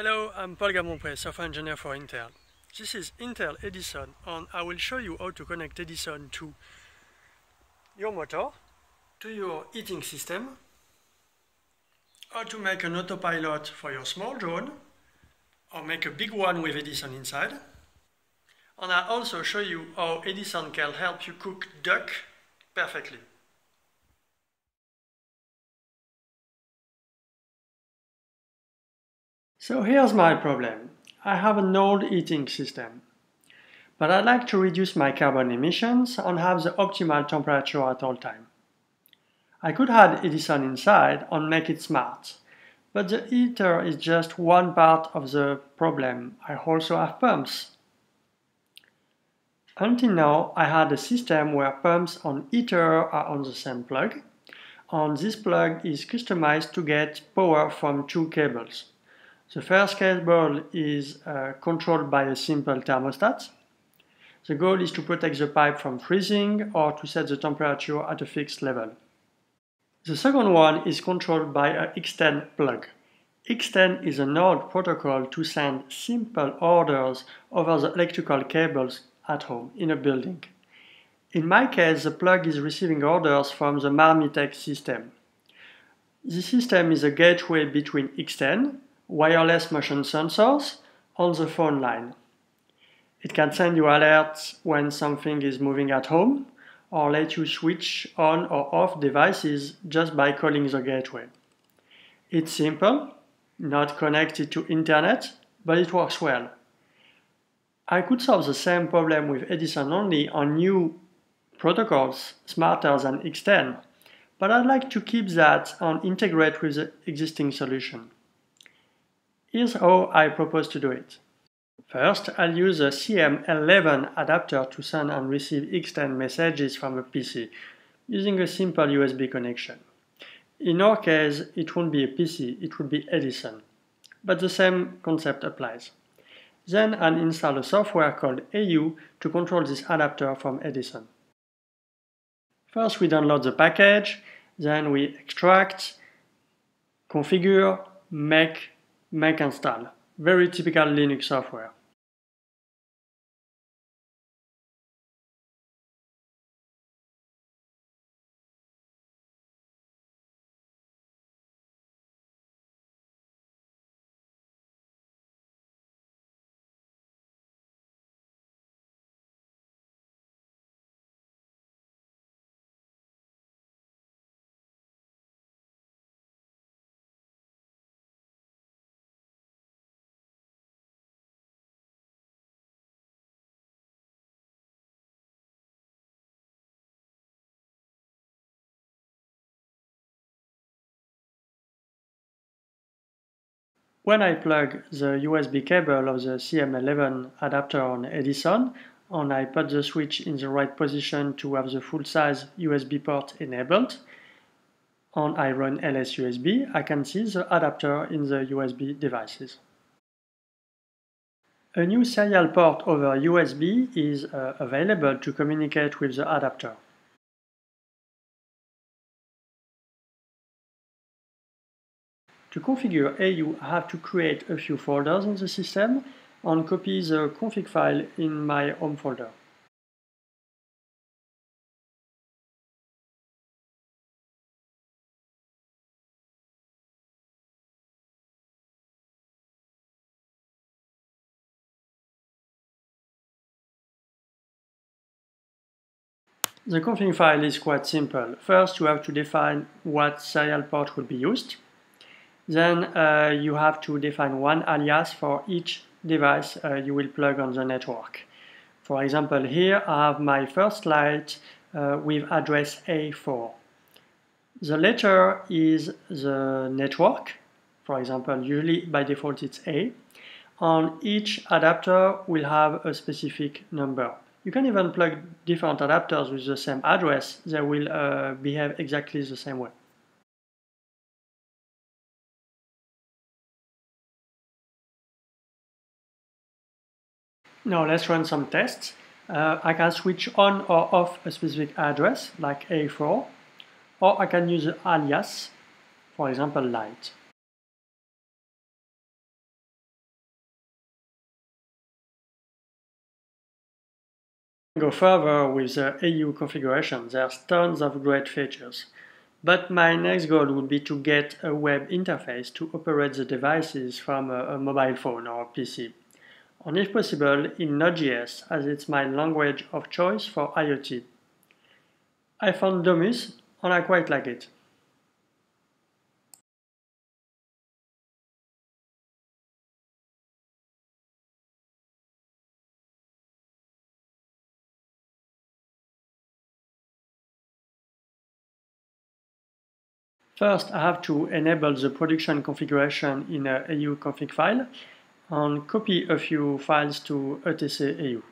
Hello, I'm Paul Guermonprez, software engineer for Intel. This is Intel Edison and I will show you how to connect Edison to your motor, to your heating system, how to make an autopilot for your small drone, or make a big one with Edison inside. And I also show you how Edison can help you cook duck perfectly. So here's my problem. I have an old heating system, but I'd like to reduce my carbon emissions and have the optimal temperature at all time. I could add Edison inside and make it smart, but the heater is just one part of the problem. I also have pumps. Until now, I had a system where pumps and heater are on the same plug, and this plug is customized to get power from two cables. The first cable is uh, controlled by a simple thermostat. The goal is to protect the pipe from freezing or to set the temperature at a fixed level. The second one is controlled by a X10 plug. X10 is an old protocol to send simple orders over the electrical cables at home in a building. In my case, the plug is receiving orders from the Marmitek system. The system is a gateway between X10 wireless motion sensors on the phone line. It can send you alerts when something is moving at home or let you switch on or off devices just by calling the gateway. It's simple, not connected to internet, but it works well. I could solve the same problem with Edison only on new protocols smarter than X10, but I'd like to keep that and integrate with the existing solution. Here's how I propose to do it. First, I'll use a CM11 adapter to send and receive X10 messages from a PC using a simple USB connection. In our case, it won't be a PC, it will be Edison. But the same concept applies. Then I'll install a software called Heyu to control this adapter from Edison. First we download the package, then we extract, configure, make, make install. Very typical Linux software. When I plug the USB cable of the CM11 adapter on Edison, and I put the switch in the right position to have the full-size USB port enabled, and I run LSUSB, I can see the adapter in the USB devices. A new serial port over USB is uh, available to communicate with the adapter. To configure Heyu, I have to create a few folders in the system and copy the config file in my home folder. The config file is quite simple. First, you have to define what serial port will be used. Then uh, you have to define one alias for each device uh, you will plug on the network. For example, here I have my first light uh, with address A4. The letter is the network. For example, usually by default it's A. And each adapter will have a specific number. You can even plug different adapters with the same address. They will uh, behave exactly the same way. Now let's run some tests. Uh, I can switch on or off a specific address, like A4, or I can use an alias, for example, light. Go further with the Heyu configuration, there's tons of great features. But my next goal would be to get a web interface to operate the devices from a, a mobile phone or PC. And if possible, in Node.js, as it's my language of choice for IoT. I found Domus, and I quite like it. First, I have to enable the production configuration in a Heyu config file and copy a few files to etc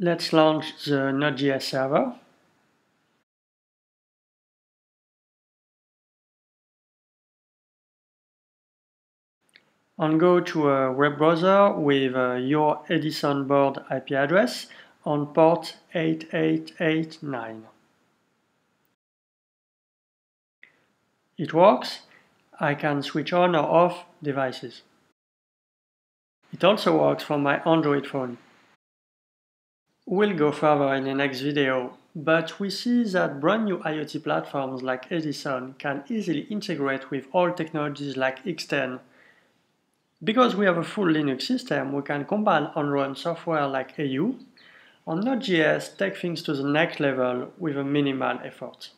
Let's launch the Node.js server. And go to a web browser with uh, your Edison board IP address on port 8889. It works. I can switch on or off devices. It also works for my Android phone. We'll go further in the next video, but we see that brand new IoT platforms like Edison can easily integrate with old technologies like X10. Because we have a full Linux system, we can combine and run software like Heyu, and Node.js take things to the next level with a minimal effort.